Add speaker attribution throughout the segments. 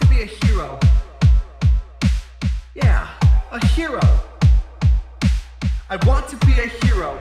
Speaker 1: to be a hero. Yeah, a hero. I want to be a hero.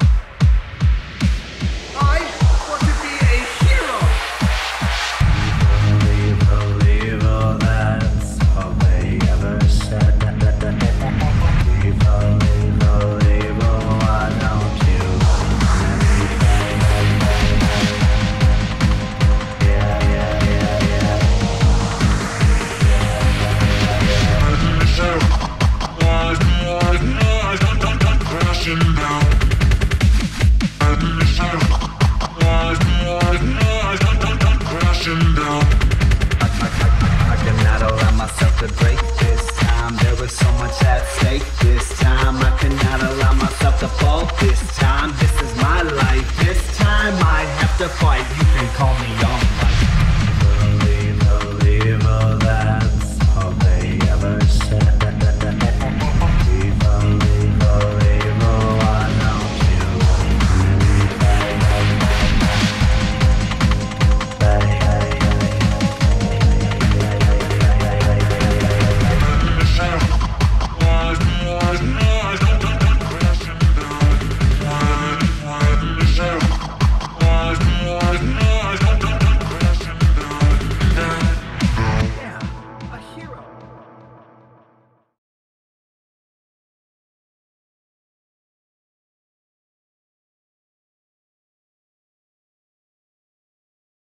Speaker 2: the fight.